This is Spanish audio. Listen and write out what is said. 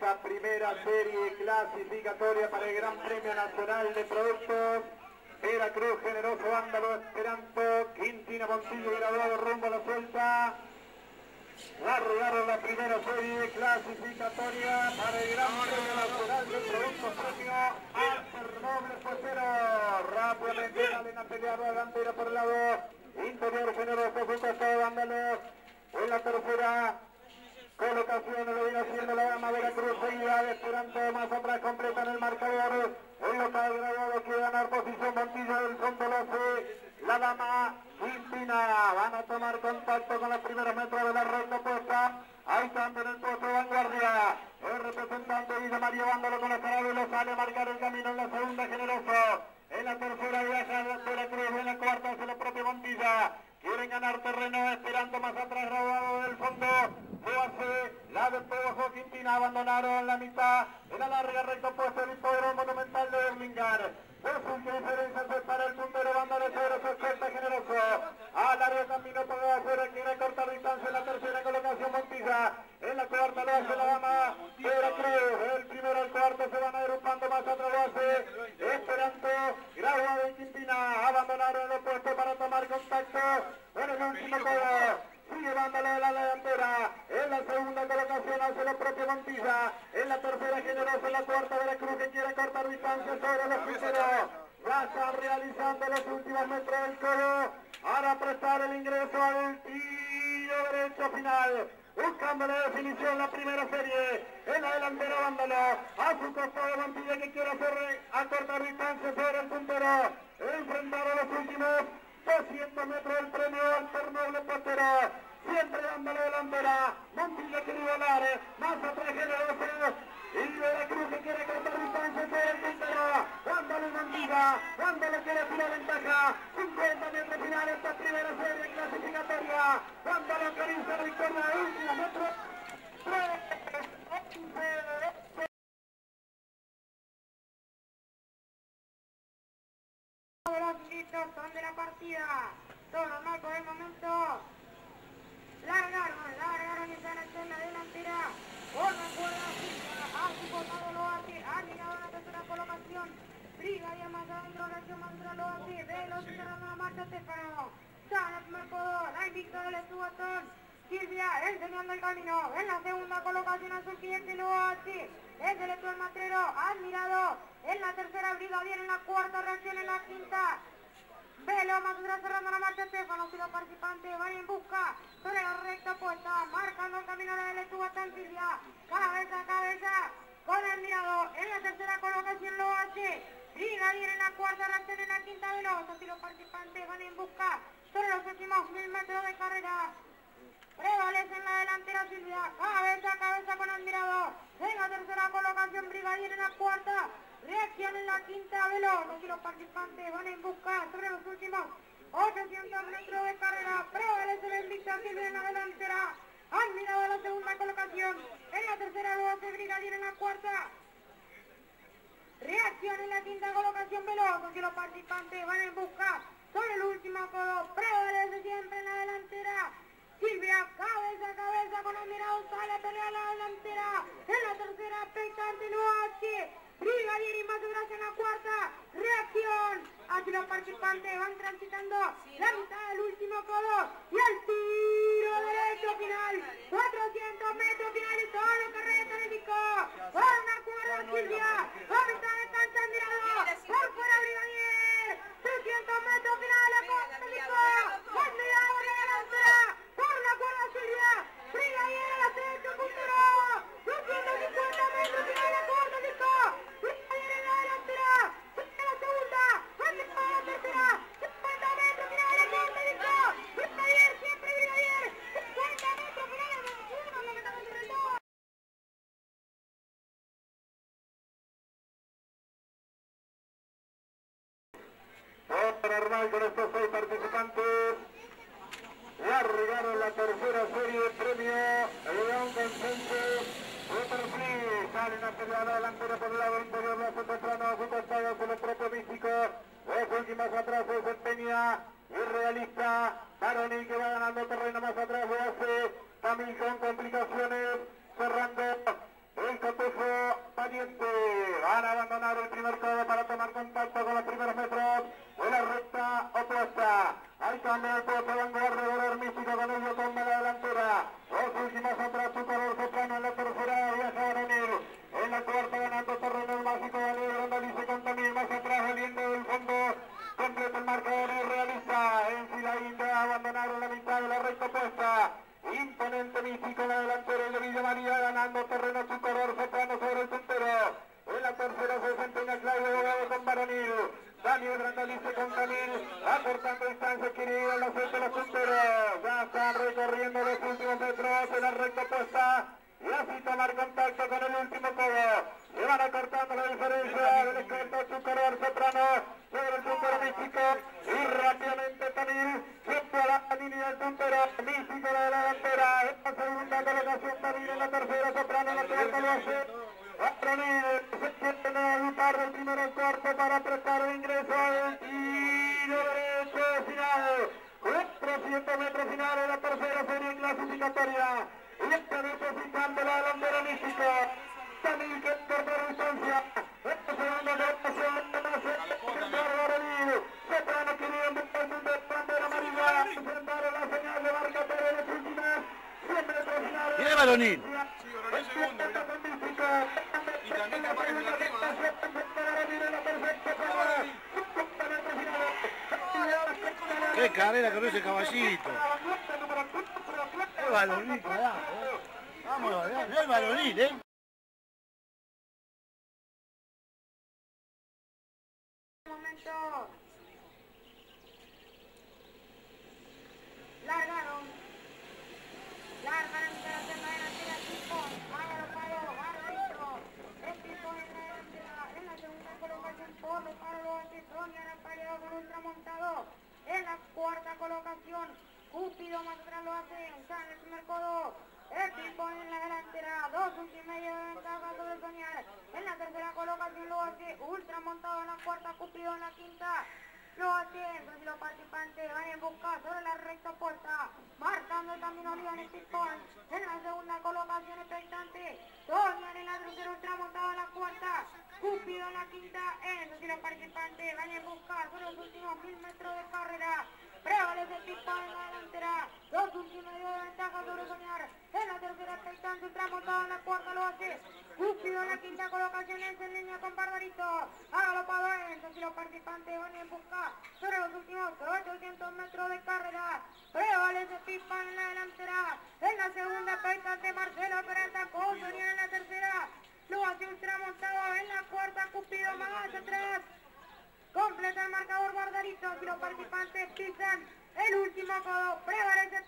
esta primera serie clasificatoria para el Gran Premio Nacional de Productos. Veracruz, Generoso, Ándalo, Esperanto, Quintina, Montillo Graduado rumbo a la suelta. Largaron la primera serie clasificatoria para el Gran Premio Nacional de Productos Premio Alter Noble. Rápidamente salen a pelear por el lado interior generoso, su costado Ándalo. En la tercera colocación lo viene haciendo la dama Veracruz seguida esperando más atrás completan el marcador el local graduado quiere ganar posición Montillo del fondo lo hace la dama Quintina van a tomar contacto con los de la ronda puesta ahí están en el puesto de vanguardia. El representante Villa María Vándalo con los carabelos sale a marcar el camino en la segunda generoso. En la tercera viaja Veracruz en la cuarta hace la propia Montilla quieren ganar terreno esperando más atrás graduado del fondo. Hace la de Pedro Quintina abandonaron la mitad en la larga recta opuesta el hipódromo monumental de Berlingar por su diferencia se para el puntero banda de sobre 80 generoso. A largo camino para afuera quiere cortar distancia en la tercera colocación Montilla. En la cuarta lo hace la dama el distancia sobre los ya está realizando los últimos metros del codo, para prestar el ingreso al tiro derecho final, buscando la definición la primera serie, en la delantera Vándalo, a su costado Montilla que quiere hacer a cortar distancia sobre el puntero, los son de la partida. Todo normal por el momento. Largaron, largaron y están en la delantera. Por la cuerda, a su costado lo hace. Ha llegado la tercera colocación. Brigadier más adentro, más dentro lo hace. Veloz cerrando la marcha Estefano. Sana el primer codo, la invicta del estubatón. Silvia enseñando el camino. En la segunda colocación a su cliente lo hace. Es el matrero, admirado. En la tercera brigadier, en la cuarta reacción, en la quinta. Velo atrás cerrando la marcha Estefano, si los participantes van en busca sobre la recta puesta, marcando el camino de la Estubatán Silvia, cabeza a cabeza, con el mirado, en la tercera colocación lo hace, Brigadier en la cuarta reacción, en la quinta veloz, si los participantes van en busca sobre los últimos mil metros de carrera, Prevalece en la delantera Silvia, cabeza a cabeza con Admirado. En la tercera colocación Brigadier en la cuarta. Reacción en la quinta veloz. Aquí los participantes van en busca sobre los últimos 800 metros de carrera. Prevalece invicta Silvia en la delantera. Admirado en la segunda colocación. En la tercera lo hace Brigadier en la cuarta. Reacción en la quinta colocación veloz. Aquí los participantes van en busca sobre el último codo. Prevalece siempre en la delantera. Silvia, cabeza a cabeza con Admirado, sale a pelear la delantera. En la tercera, expectante lo Brigadier y más en la cuarta. Reacción. Así los participantes van transitando la mitad del último codo. Y el tiro derecho final. 400 metros finales. Todo lo que resta disco. Por una cuerda Silvia. A mitad de cancha. Por fuera Brigadier. 300 metros finales. Normal con estos seis participantes. Largaron la tercera serie de premio León Consenso. Superfree salen a pelear la delantera por el lado interior de su temprano su costado con el propio místico. Dos últimas atrás se desempeña irrealista. Baroni que va ganando terreno más atrás lo hace. También con complicaciones cerrando El cotejo valiente. Van a abandonar el primer codo para tomar contacto con los Daniel Brandalice con Camil. Acortando distancia quiere ir a la frente de los punteros. Ya están recorriendo los últimos metros en la recta puesta. Y así tomar contacto con el último codo. Se van acortando la diferencia del escolto Chucaror Soprano sobre el puntero místico. Y clasificatoria. Y está necesitando la delantera mística. Tamil que corta distancia. Esta segunda le conoce el Baronil. Soprano queriendo buscar el bandera amarilla. Enfrentaron la señal de marca pero en las últimas 100 metros finales. Tiene Baronil. El segundo. Y también capaz de la Qué carrera con ese caballito. Es balonil, carajo. Vámonos, no es balonil, ¿eh? momento. Largaron. Largaron para hacer la delantera Pipón. Hágalo, palo, Barbarito. El Pipón en la segunda colocación por los palos de Sonia Rampareado con ultramontado. En la cuarta colocación, Cúpido más atrás lo hace. En el primer codo. El Pipón en la delantera. Dos puntos y medio de ventaja sobre Soñar. En la tercera colocación lo hace. Ultramontado en la cuarta, Cúpido en la quinta. Lo hace, entonces los participantes van en busca sobre la recta puerta, marcando también el pipón. En la segunda colocación expectante, Sonia en la tercera ultramontado en la cuarta, Cúpido en la quinta. Entonces los participantes van en busca sobre los últimos mil metros de carrera. En la delantera, dos últimos de ventaja sobre Soñar. En la tercera expectante, ultramontado en la cuarta lo hace. Cúpido en la quinta colocación es en línea con Barbarito. Para adentro si los participantes van en busca sobre los últimos 800 metros de carrera. Prevalece Pipa en la delantera. En la segunda expectante Marcelo Peralta con Sonia en la tercera. Lo hace ultramontado en la cuarta Cupido más atrás. Completa el marcador Barbarito si los participantes pisan el último codo. Prevalece